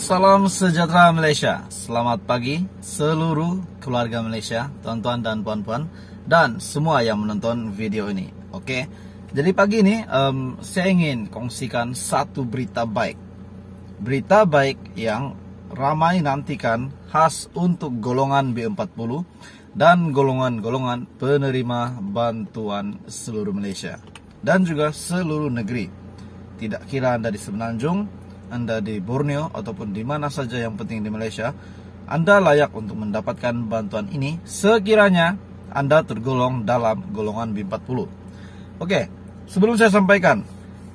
Salam sejahtera Malaysia. Selamat pagi seluruh keluarga Malaysia, tuan-tuan dan puan-puan, dan semua yang menonton video ini. Oke, jadi pagi ini um, saya ingin kongsikan satu berita baik. Berita baik yang ramai nantikan khas untuk golongan B40 dan golongan-golongan penerima bantuan seluruh Malaysia dan juga seluruh negeri. Tidak kira Anda di Semenanjung, anda di Borneo ataupun di mana saja yang penting di Malaysia, Anda layak untuk mendapatkan bantuan ini sekiranya Anda tergolong dalam golongan B40. Oke, sebelum saya sampaikan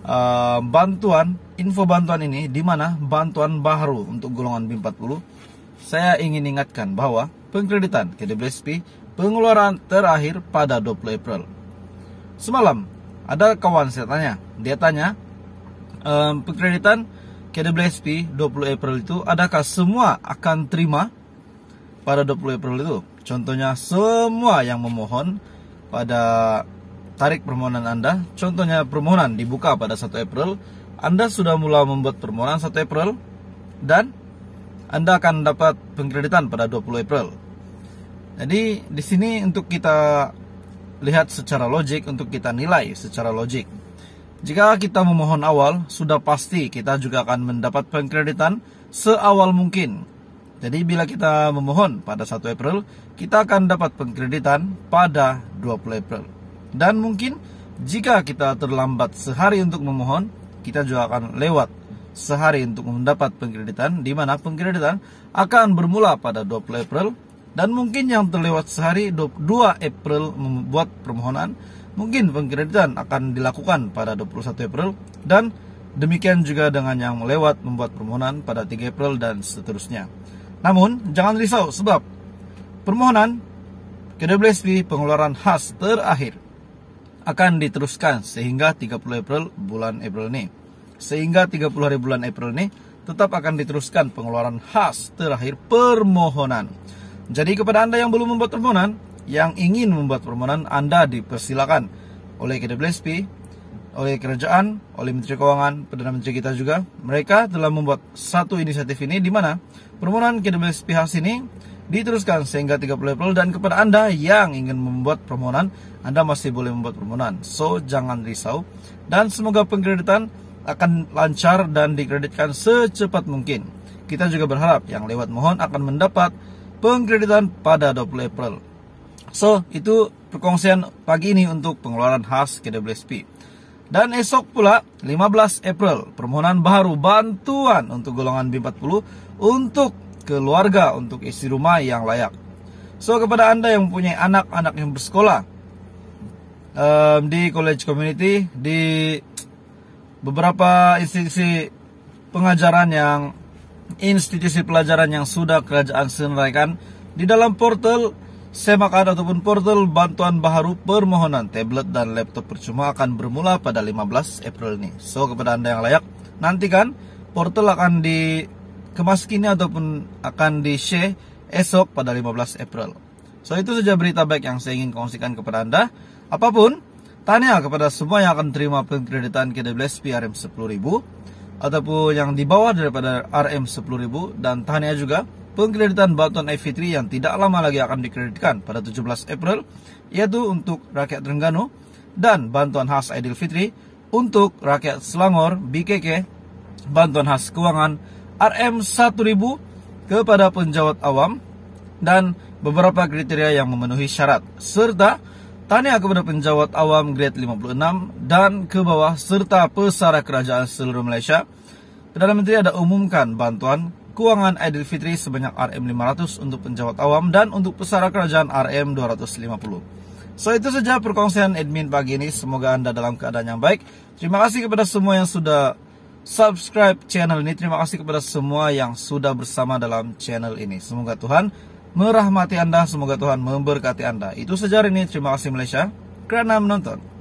uh, bantuan, info bantuan ini di mana bantuan baru untuk golongan B40, saya ingin ingatkan bahwa pengkreditan KDBSP pengeluaran terakhir pada 20 April. Semalam ada kawan saya tanya, dia tanya um, pengkreditan KWSP 20 April itu adakah semua akan terima pada 20 April itu? Contohnya semua yang memohon pada tarik permohonan Anda, contohnya permohonan dibuka pada 1 April, Anda sudah mulai membuat permohonan 1 April dan Anda akan dapat pengkreditan pada 20 April. Jadi di sini untuk kita lihat secara logik, untuk kita nilai secara logik. Jika kita memohon awal, sudah pasti kita juga akan mendapat pengkreditan seawal mungkin. Jadi bila kita memohon pada 1 April, kita akan dapat pengkreditan pada 20 April. Dan mungkin jika kita terlambat sehari untuk memohon, kita juga akan lewat sehari untuk mendapat pengkreditan di mana pengkreditan akan bermula pada 20 April dan mungkin yang terlewat sehari 2 April membuat permohonan mungkin pengkreditan akan dilakukan pada 21 April dan demikian juga dengan yang lewat membuat permohonan pada 3 April dan seterusnya. Namun, jangan risau sebab permohonan KWSP pengeluaran khas terakhir akan diteruskan sehingga 30 April bulan April ini. Sehingga 30 hari bulan April ini tetap akan diteruskan pengeluaran khas terakhir permohonan. Jadi kepada Anda yang belum membuat permohonan, yang ingin membuat permohonan Anda dipersilakan oleh KWSP, oleh kerajaan, oleh Menteri Keuangan, Perdana Menteri kita juga. Mereka telah membuat satu inisiatif ini di mana permohonan KWSP khas ini diteruskan sehingga 30 April dan kepada Anda yang ingin membuat permohonan, Anda masih boleh membuat permohonan. So, jangan risau dan semoga pengkreditan akan lancar dan dikreditkan secepat mungkin. Kita juga berharap yang lewat mohon akan mendapat pengkreditan pada 20 April. So, itu perkongsian pagi ini untuk pengeluaran khas KWSP. Dan esok pula 15 April permohonan baru bantuan untuk golongan B40 untuk keluarga untuk isi rumah yang layak. So kepada Anda yang mempunyai anak-anak yang bersekolah um, di college community di beberapa institusi pengajaran yang institusi pelajaran yang sudah kerajaan senaraikan di dalam portal Semakan ataupun portal bantuan baru permohonan tablet dan laptop percuma akan bermula pada 15 April ini. So kepada Anda yang layak, nantikan portal akan dikemas kini ataupun akan di-share esok pada 15 April. So itu saja berita baik yang saya ingin kongsikan kepada Anda. Apa pun, tanya kepada semua yang akan terima pengkreditan KWSP RM 10.000 ataupun yang di bawah daripada RM 10.000 dan tanya juga pengkreditan bantuan Fitri yang tidak lama lagi akan dikreditkan pada 17 April yaitu untuk rakyat Terengganu dan bantuan khas Fitri untuk rakyat Selangor BKK bantuan khas keuangan RM 1000 kepada penjawat awam dan beberapa kriteria yang memenuhi syarat serta tanya kepada penjawat awam grade 56 dan ke bawah serta pesara kerajaan seluruh Malaysia. Perdana Menteri ada umumkan bantuan keuangan Fitri sebanyak RM500 untuk penjawat awam dan untuk pesara kerajaan RM250. So itu saja perkongsian admin pagi ini. Semoga Anda dalam keadaan yang baik. Terima kasih kepada semua yang sudah subscribe channel ini. Terima kasih kepada semua yang sudah bersama dalam channel ini. Semoga Tuhan merahmati Anda. Semoga Tuhan memberkati Anda. Itu saja hari ini. Terima kasih Malaysia kerana menonton.